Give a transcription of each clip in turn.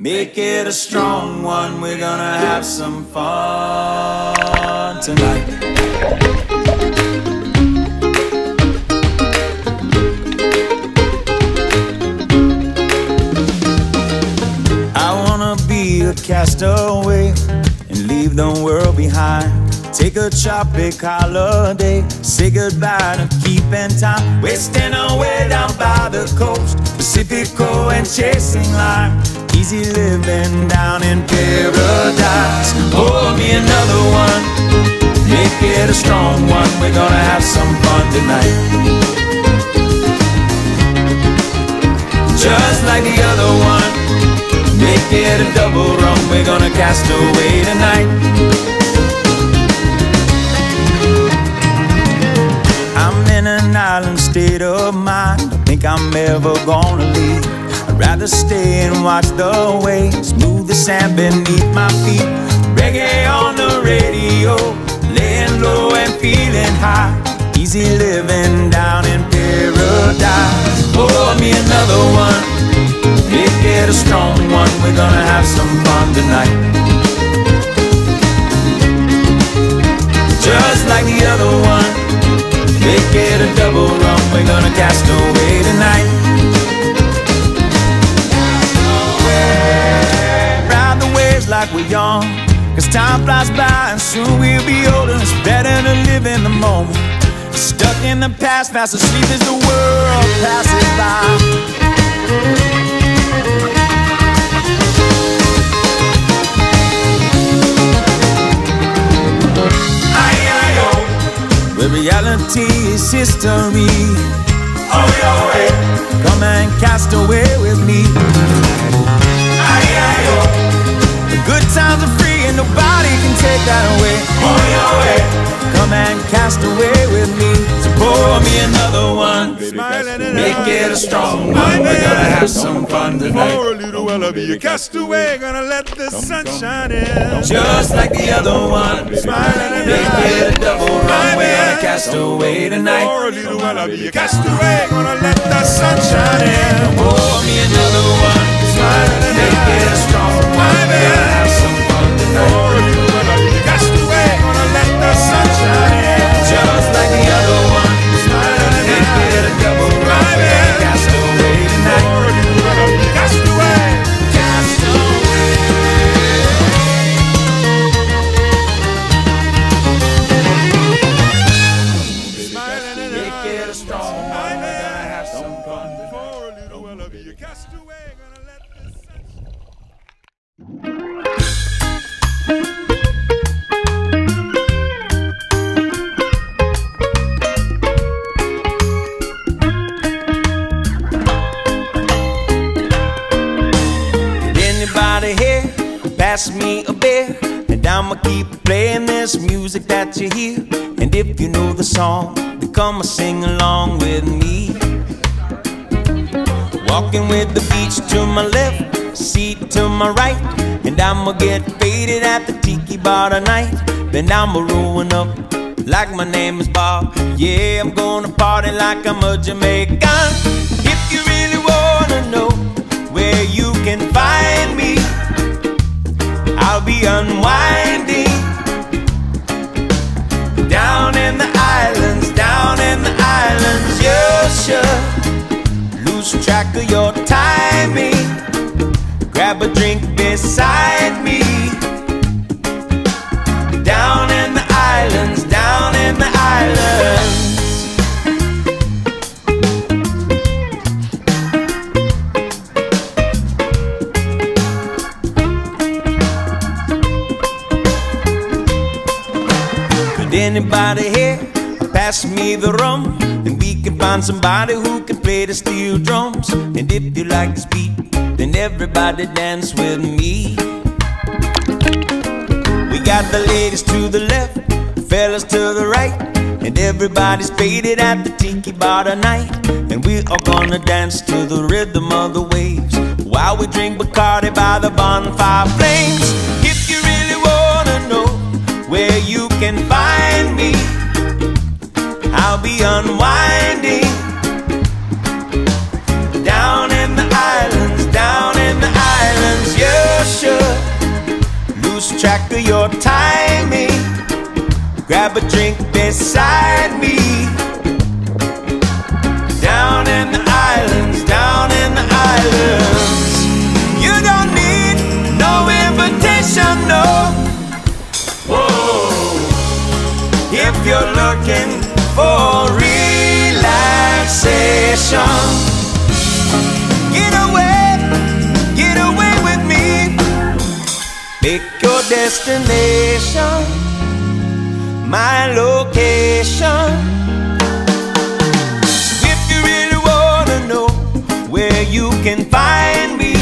Make it a strong one, we're gonna have some fun tonight. I wanna be a castaway and leave the world behind. Take a tropic holiday, say goodbye to keeping time. Wasting away down by the coast, Pacifico and chasing lime. Easy living down in paradise. Pour me another one, make it a strong one. We're gonna have some fun tonight. Just like the other one, make it a double rum. We're gonna cast away tonight. I'm in an island state of mind. Don't think I'm ever gonna leave. I'd rather stay and watch the waves move the sand beneath my feet. Reggae on the radio, laying low and feeling high. Easy living down in paradise. Pour me another one, make it a strong one. We're gonna have some fun tonight. Just like the other one. Make it a double rum, we're gonna cast away young, cause time flies by and soon we'll be older. It's better to live in the moment. Stuck in the past, fast asleep as the world passes by. Where oh. reality is history. Oh, your way. Eh. Come and cast away with me. The oh. Take that away. Oh, your way. Come and cast away with me. So pour me another one. Make it a strong one. We're gonna have some fun tonight. For a little while I'll be a castaway, gonna let the sun shine in. Just like the other one. Make it a double run. We're gonna cast away tonight. For a little while I'll be a castaway, gonna let the sun shine in. Strong. We're gonna have some fun. For a little while be a castaway, gonna let the sun shine Did anybody here pass me a beer? And I'ma keep playing this music that you hear. And if you know the song, then come and sing along with me. Walking with the beach to my left, seat to my right. And I'ma get faded at the tiki bar tonight. Then I'ma rolling up like my name is Bob. Yeah, I'm gonna party like I'm a Jamaican. If you really wanna know where you can find me, I'll be unwinding Should lose track of your timing. Grab a drink beside me. Down in the islands, down in the islands. Could anybody here pass me the rum? And we can find somebody who can play the steel drums. And if you like this beat, then everybody dance with me. We got the ladies to the left, fellas to the right. And everybody's faded at the tiki bar tonight. And we are gonna dance to the rhythm of the waves while we drink Bacardi by the bonfire flames. If you really track of your timing. Grab a drink beside me. Down in the islands, down in the islands. You don't need no invitation, no. Whoa. If you're looking for relaxation, get away, get away with me. Make destination my location. If you really wanna know where you can find me,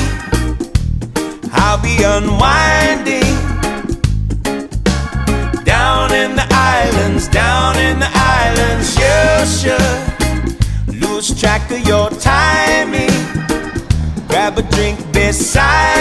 I'll be unwinding down in the islands, down in the islands. You should lose track of your timing. Grab a drink beside.